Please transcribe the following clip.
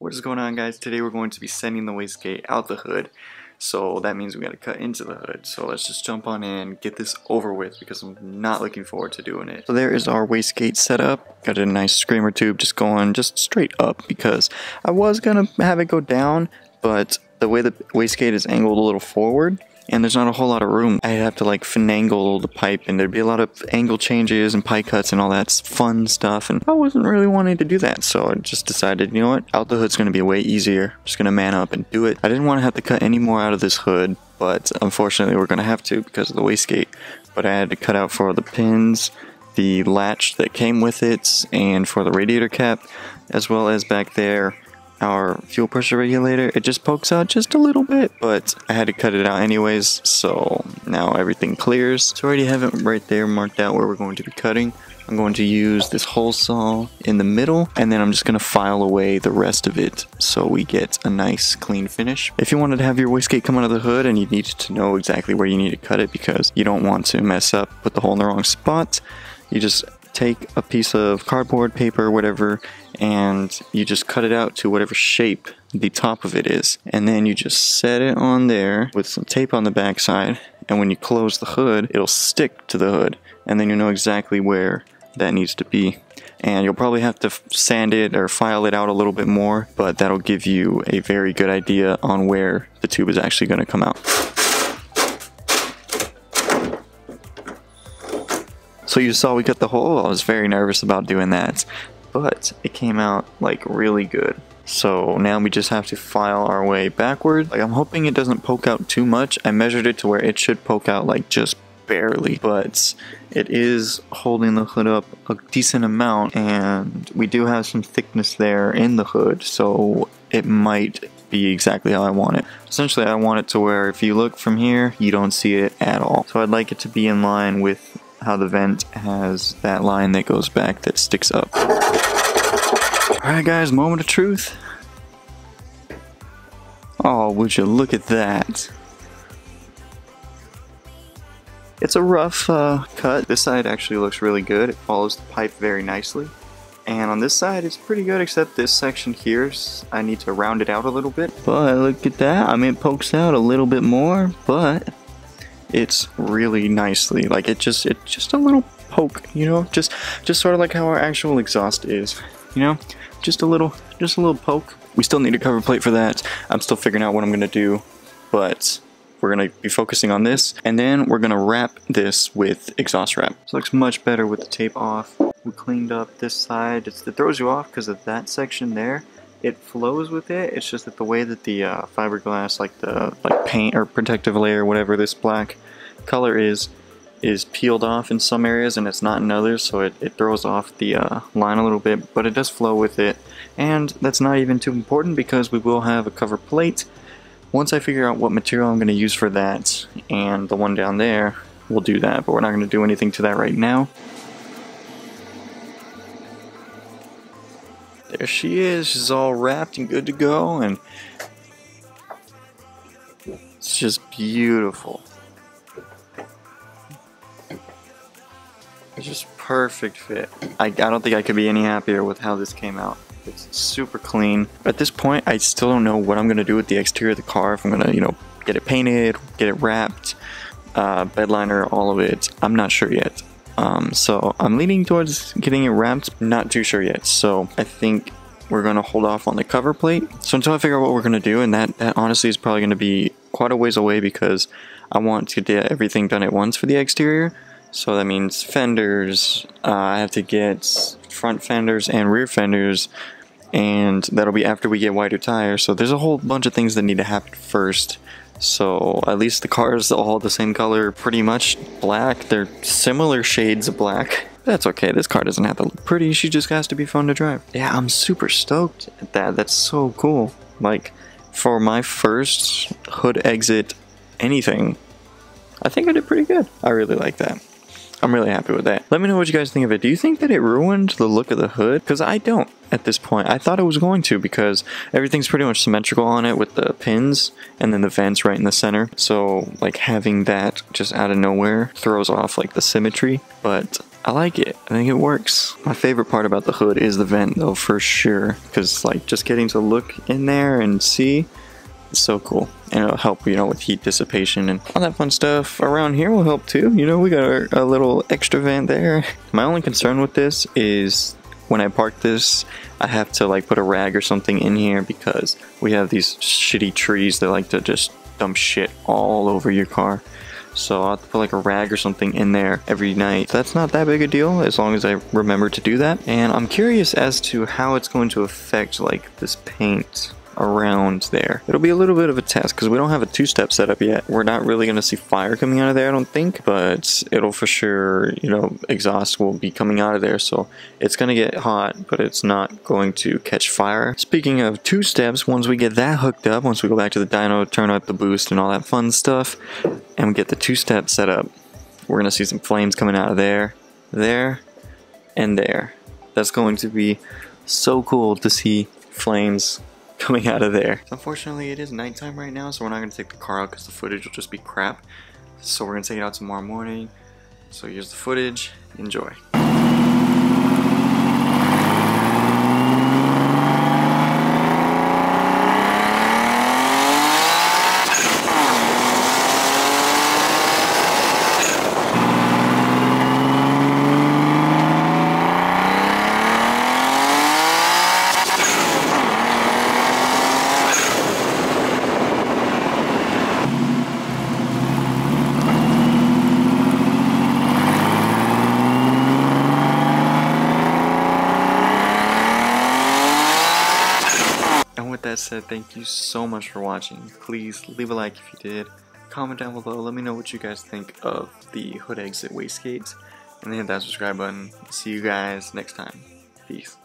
What is going on guys? Today we're going to be sending the wastegate out the hood. So that means we gotta cut into the hood. So let's just jump on in, get this over with because I'm not looking forward to doing it. So there is our wastegate setup. Got a nice screamer tube just going just straight up because I was gonna have it go down, but the way the wastegate is angled a little forward, and there's not a whole lot of room. I'd have to like finagle the pipe and there'd be a lot of angle changes and pipe cuts and all that fun stuff and I wasn't really wanting to do that so I just decided you know what? Out the hood's gonna be way easier. I'm just gonna man up and do it. I didn't want to have to cut any more out of this hood but unfortunately we're gonna have to because of the wastegate. But I had to cut out for the pins the latch that came with it and for the radiator cap as well as back there our fuel pressure regulator. It just pokes out just a little bit, but I had to cut it out anyways, so now everything clears. So I already have it right there marked out where we're going to be cutting. I'm going to use this hole saw in the middle and then I'm just going to file away the rest of it so we get a nice clean finish. If you wanted to have your wastegate come out of the hood and you needed to know exactly where you need to cut it because you don't want to mess up, put the hole in the wrong spot, you just take a piece of cardboard, paper, whatever, and you just cut it out to whatever shape the top of it is. And then you just set it on there with some tape on the backside. And when you close the hood, it'll stick to the hood. And then you know exactly where that needs to be. And you'll probably have to sand it or file it out a little bit more, but that'll give you a very good idea on where the tube is actually going to come out. So you saw we cut the hole, I was very nervous about doing that, but it came out like really good. So now we just have to file our way backward. Like I'm hoping it doesn't poke out too much. I measured it to where it should poke out like just barely, but it is holding the hood up a decent amount and we do have some thickness there in the hood, so it might be exactly how I want it. Essentially, I want it to where if you look from here, you don't see it at all. So I'd like it to be in line with how the vent has that line that goes back that sticks up. Alright guys, moment of truth. Oh, would you look at that. It's a rough uh, cut. This side actually looks really good. It follows the pipe very nicely. And on this side, it's pretty good, except this section here, I need to round it out a little bit. But look at that. I mean, it pokes out a little bit more, but it's really nicely like it just it just a little poke you know? Just just sort of like how our actual exhaust is you know? Just a little just a little poke. We still need a cover plate for that. I'm still figuring out what i'm gonna do but we're gonna be focusing on this and then we're gonna wrap this with exhaust wrap. So looks much better with the tape off. We cleaned up this side. It's, it throws you off because of that section there it flows with it. It's just that the way that the uh, fiberglass, like the like paint or protective layer, whatever this black color is, is peeled off in some areas and it's not in others, so it, it throws off the uh, line a little bit, but it does flow with it. And that's not even too important because we will have a cover plate. Once I figure out what material I'm going to use for that, and the one down there, we'll do that, but we're not going to do anything to that right now. There she is. She's all wrapped and good to go, and it's just beautiful. It's just perfect fit. I, I don't think I could be any happier with how this came out. It's super clean. At this point, I still don't know what I'm to do with the exterior of the car. If I'm to, you know, get it painted, get it wrapped, uh, bed liner, all of it. I'm not sure yet. Um, so I'm leaning towards getting it wrapped, not too sure yet. So I think we're going to hold off on the cover plate. So until I figure out what we're going to do, and that, that honestly is probably going to be quite a ways away because I want to get everything done at once for the exterior. So that means fenders, uh, I have to get front fenders and rear fenders, and that'll be after we get wider tires. So there's a whole bunch of things that need to happen first so at least the cars all the same color, pretty much black. They're similar shades of black. That's okay, this car doesn't have to look pretty, she just has to be fun to drive. Yeah, I'm super stoked at that, that's so cool. Like, for my first hood exit anything, I think I did pretty good. I really like that. I'm really happy with that. Let me know what you guys think of it. Do you think that it ruined the look of the hood? Because I don't at this point. I thought it was going to because everything's pretty much symmetrical on it with the pins and then the vents right in the center. So like having that just out of nowhere throws off like the symmetry. But I like it. I think it works. My favorite part about the hood is the vent though, for sure. Because like just getting to look in there and see, it's so cool. And it'll help, you know, with heat dissipation and all that fun stuff around here will help too. You know, we got our, a little extra vent there. My only concern with this is when I park this, I have to like put a rag or something in here because we have these shitty trees that like to just dump shit all over your car. So I'll have to put like a rag or something in there every night. That's not that big a deal as long as I remember to do that. And I'm curious as to how it's going to affect like this paint around there. It'll be a little bit of a test because we don't have a two-step setup yet. We're not really going to see fire coming out of there, I don't think, but it'll for sure, you know, exhaust will be coming out of there. So it's going to get hot, but it's not going to catch fire. Speaking of two steps, once we get that hooked up, once we go back to the dyno, turn up the boost and all that fun stuff, and we get the two-step set up, we're going to see some flames coming out of there, there, and there. That's going to be so cool to see flames coming out of there. Unfortunately, it is nighttime right now, so we're not going to take the car out because the footage will just be crap. So we're going to take it out tomorrow morning. So here's the footage. Enjoy. That said, thank you so much for watching. Please leave a like if you did. Comment down below. Let me know what you guys think of the Hood Exit Wastegates. And then hit that subscribe button. See you guys next time. Peace.